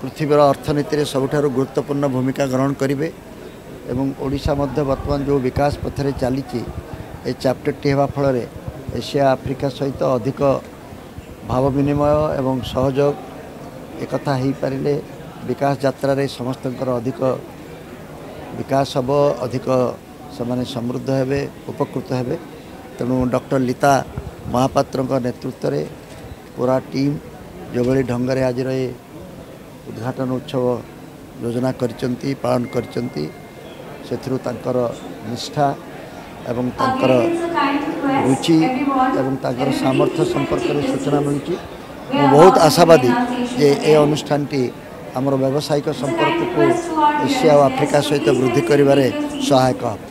ପୃଥିବୀର ଅର୍ଥନୀତିରେ ସବୁଠାରୁ ଗୁରୁତ୍ୱପୂର୍ଣ୍ଣ ଭୂମିକା ଗ୍ରହଣ କରିବେ ଏବଂ ଓଡ଼ିଶା ମଧ୍ୟ ବର୍ତ୍ତମାନ ଯେଉଁ ବିକାଶ ପଥରେ ଚାଲିଛି ଏ ଚାପ୍ଟରଟି ହେବା ଫଳରେ ଏସିଆ ଆଫ୍ରିକା ସହିତ ଅଧିକ ଭାବ ବିନିମୟ ଏବଂ ସହଯୋଗ ଏକଥା ହୋଇପାରିଲେ ବିକାଶ ଯାତ୍ରାରେ ସମସ୍ତଙ୍କର ଅଧିକ ବିକାଶ ହେବ ଅଧିକ ସେମାନେ ସମୃଦ୍ଧ ହେବେ ଉପକୃତ ହେବେ। ତେଣୁ ଡକ୍ଟର ଲୀତା ମହାପାତ୍ରଙ୍କ ନେତୃତ୍ୱରେ ପୁରା ଟିମ୍ ଯେଭଳି ଢଙ୍ଗରେ ଆଜିର ଏ ଉଦ୍ଘାଟନ ଉତ୍ସବ ଯୋଜନା କରିଛନ୍ତି ପାଳନ କରିଛନ୍ତି। ସେଥିରୁ ତାଙ୍କର ନିଷ୍ଠା ଏବଂ ତାଙ୍କର ରୁଚି ଏବଂ ତାଙ୍କର ସାମର୍ଥ୍ୟ ସମ୍ପର୍କରେ ସୂଚନା ମିଳୁଛି। ମୁଁ ବହୁତ ଆଶାବାଦୀ ଯେ ଏ ଅନୁଷ୍ଠାନଟି ଆମର ବ୍ୟବସାୟିକ ସମ୍ପର୍କକୁ ଏସିଆ ଓ ଆଫ୍ରିକା ସହିତ ବୃଦ୍ଧି କରିବାରେ ସହାୟକ ହେବ।